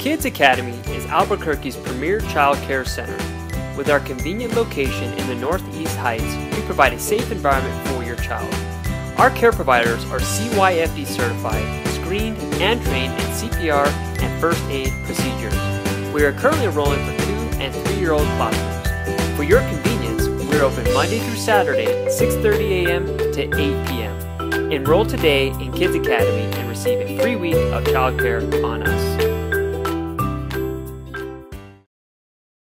Kids Academy is Albuquerque's premier child care center. With our convenient location in the Northeast Heights, we provide a safe environment for your child. Our care providers are CYFD certified, screened, and trained in CPR and first aid procedures. We are currently enrolling for two and three year old classrooms. For your convenience, we're open Monday through Saturday, 6:30 a.m. to 8 p.m. Enroll today in Kids Academy and receive a free week of childcare on us.